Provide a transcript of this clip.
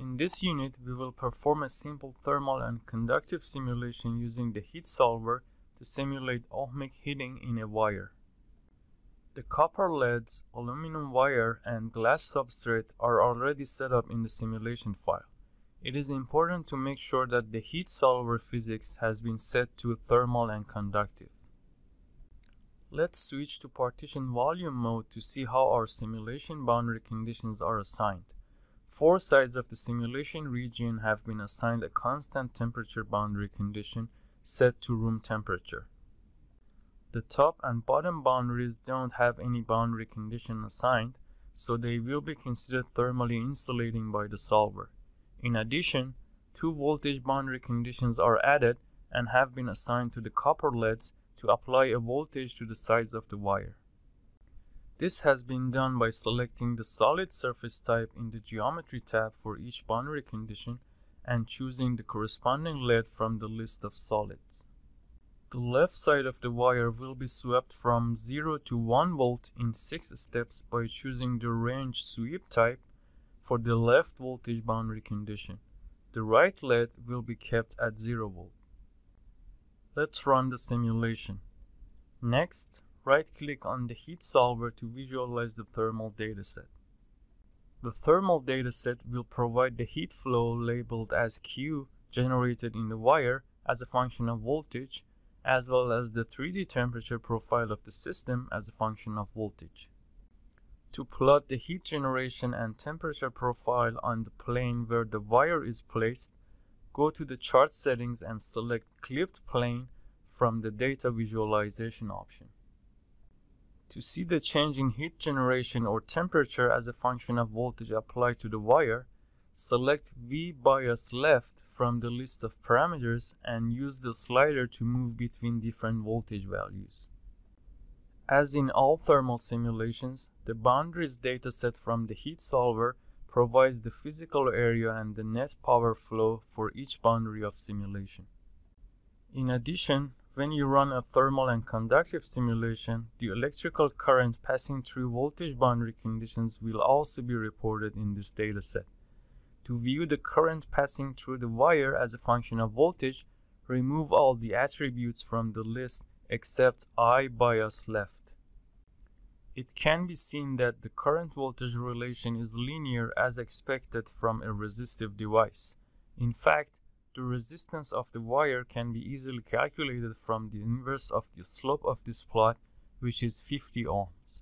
In this unit, we will perform a simple thermal and conductive simulation using the heat solver to simulate ohmic heating in a wire. The copper leads, aluminum wire, and glass substrate are already set up in the simulation file. It is important to make sure that the heat solver physics has been set to thermal and conductive. Let's switch to partition volume mode to see how our simulation boundary conditions are assigned. Four sides of the simulation region have been assigned a constant temperature boundary condition set to room temperature. The top and bottom boundaries don't have any boundary condition assigned, so they will be considered thermally insulating by the solver. In addition, two voltage boundary conditions are added and have been assigned to the copper leads to apply a voltage to the sides of the wire. This has been done by selecting the solid surface type in the geometry tab for each boundary condition and choosing the corresponding lead from the list of solids. The left side of the wire will be swept from 0 to 1 volt in 6 steps by choosing the range sweep type for the left voltage boundary condition. The right lead will be kept at 0 volt. Let's run the simulation. Next, right-click on the heat solver to visualize the thermal dataset. The thermal dataset will provide the heat flow labeled as Q generated in the wire as a function of voltage, as well as the 3D temperature profile of the system as a function of voltage. To plot the heat generation and temperature profile on the plane where the wire is placed, go to the chart settings and select clipped plane from the data visualization option. To see the change in heat generation or temperature as a function of voltage applied to the wire, select V bias left from the list of parameters and use the slider to move between different voltage values. As in all thermal simulations, the boundaries dataset from the heat solver provides the physical area and the net power flow for each boundary of simulation. In addition, when you run a thermal and conductive simulation, the electrical current passing through voltage boundary conditions will also be reported in this dataset. To view the current passing through the wire as a function of voltage, remove all the attributes from the list except I bias left. It can be seen that the current voltage relation is linear as expected from a resistive device. In fact, the resistance of the wire can be easily calculated from the inverse of the slope of this plot, which is 50 ohms.